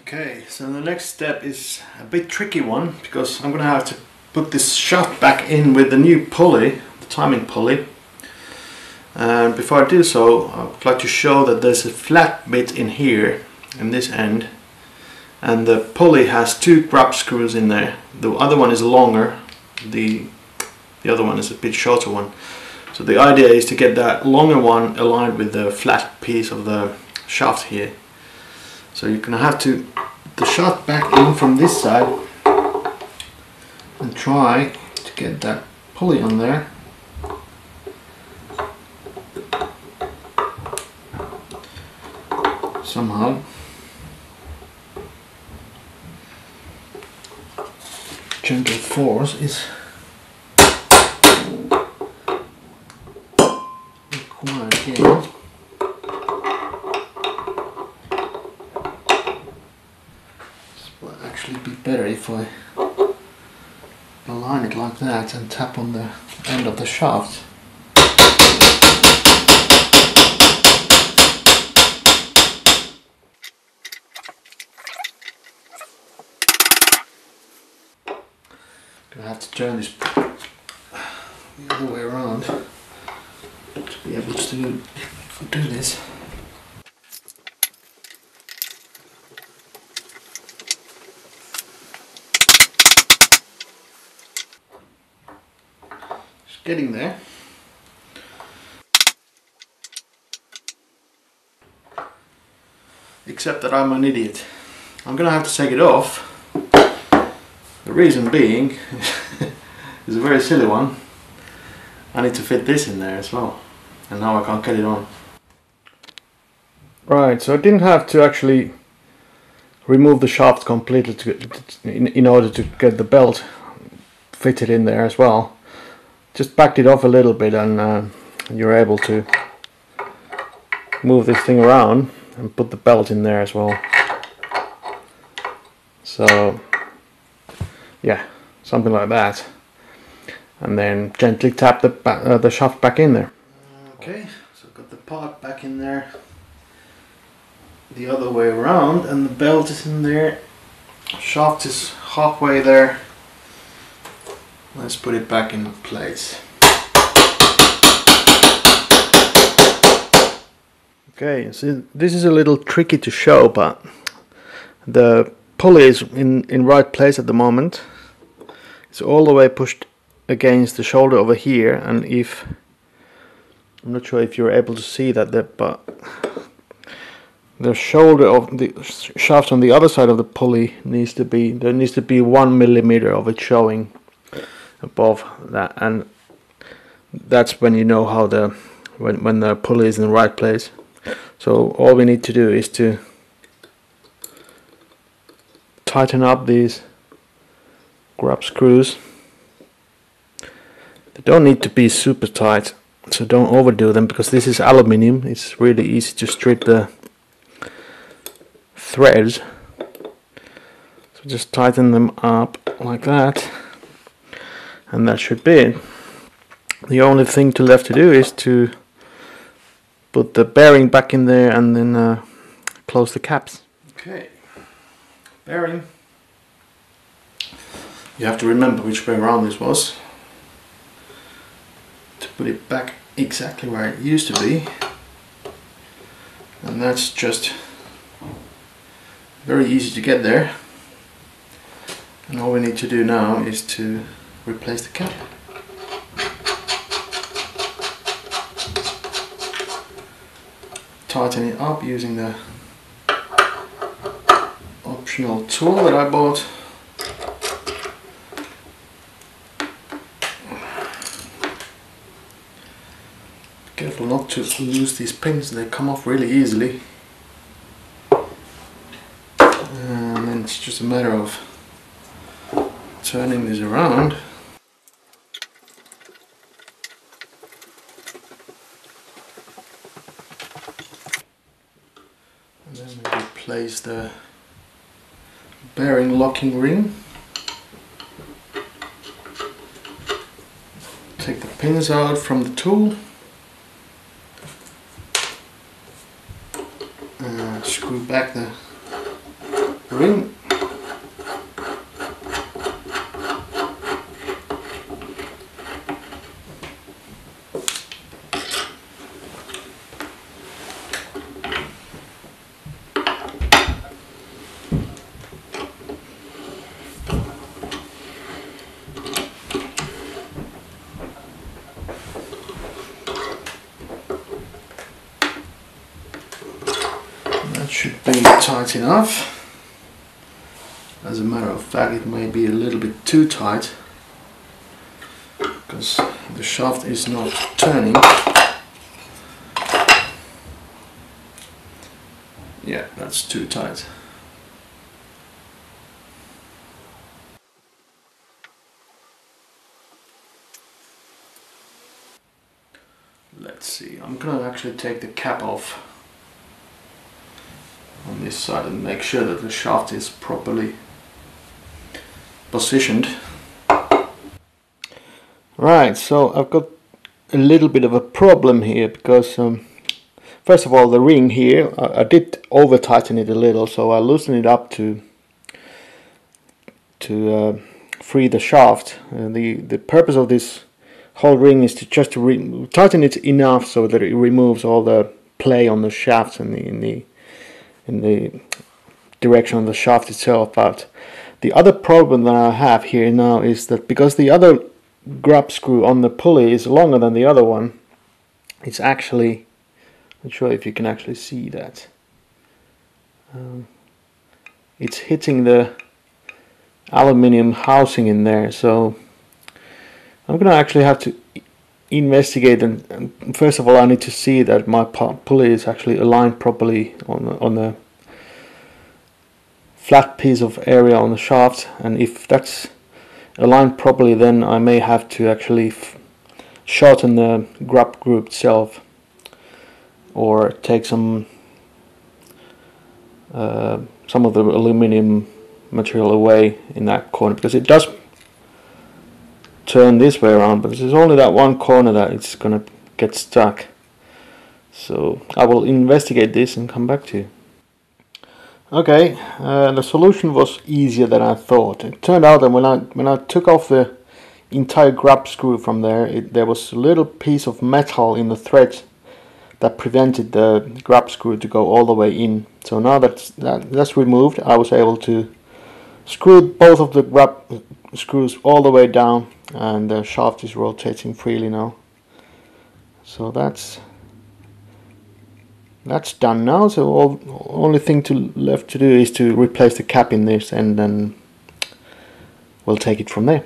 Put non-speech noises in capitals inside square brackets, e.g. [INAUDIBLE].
Okay, so the next step is a bit tricky one because I'm gonna have to put this shaft back in with the new pulley, the timing pulley. And before I do so, I would like to show that there's a flat bit in here, in this end. And the pulley has two grub screws in there. The other one is longer, the, the other one is a bit shorter one. So the idea is to get that longer one aligned with the flat piece of the shaft here. So you're gonna have to the shaft back in from this side and try to get that pulley on there. Somehow. Gentle force is required here. This will actually be better if I align it like that and tap on the end of the shaft. Gonna have to turn this the other way around to be able to do this. Getting there. Except that I'm an idiot. I'm gonna have to take it off. The reason being [LAUGHS] is a very silly one. I need to fit this in there as well. And now I can't get it on. Right, so I didn't have to actually remove the shaft completely to, in, in order to get the belt fitted in there as well. Just backed it off a little bit and uh, you're able to move this thing around and put the belt in there as well. So yeah, something like that. And then gently tap the, uh, the shaft back in there. Okay, so got the part back in there the other way around and the belt is in there. Shaft is halfway there. Let's put it back in place. Okay, so this is a little tricky to show, but the pulley is in, in right place at the moment. It's all the way pushed against the shoulder over here and if I'm not sure if you're able to see that there, but the shoulder of the shaft on the other side of the pulley needs to be there needs to be one millimeter of it showing above that. And that's when you know how the when, when the pulley is in the right place. So all we need to do is to tighten up these grub screws. They don't need to be super tight so don't overdo them because this is aluminium. It's really easy to strip the threads. So just tighten them up like that and that should be it. The only thing to left to do is to put the bearing back in there and then uh, close the caps. Okay. Bearing. You have to remember which way around this was. To put it back exactly where it used to be. And that's just very easy to get there. And all we need to do now is to replace the cap tighten it up using the optional tool that I bought Careful not to lose these pins, they come off really easily. And then it's just a matter of turning this around. And then we the bearing locking ring. Take the pins out from the tool. Uh, screw back the ring. That should be tight enough. As a matter of fact, it may be a little bit too tight because the shaft is not turning. Yeah, that's too tight. Let's see, I'm gonna actually take the cap off this side and make sure that the shaft is properly positioned. Right, so I've got a little bit of a problem here because um, first of all the ring here, I, I did over tighten it a little so I loosened it up to to uh, free the shaft. Uh, the, the purpose of this whole ring is to just to tighten it enough so that it removes all the play on the shafts and the, in the in the direction of the shaft itself but the other problem that I have here now is that because the other grub screw on the pulley is longer than the other one it's actually I'm not sure if you can actually see that um, it's hitting the aluminium housing in there so I'm gonna actually have to investigate and, and, first of all I need to see that my pulley is actually aligned properly on the, on the flat piece of area on the shaft. And if that's aligned properly then I may have to actually shorten the grub group itself or take some uh, some of the aluminum material away in that corner because it does turn this way around but there's only that one corner that it's gonna get stuck. So I will investigate this and come back to you. Okay uh, the solution was easier than I thought. It turned out that when I when I took off the entire grub screw from there it, there was a little piece of metal in the thread that prevented the grub screw to go all the way in. So now that's that, that's removed I was able to screw both of the grub screws all the way down and the shaft is rotating freely now. So that's that's done now. So all only thing to left to do is to replace the cap in this and then we'll take it from there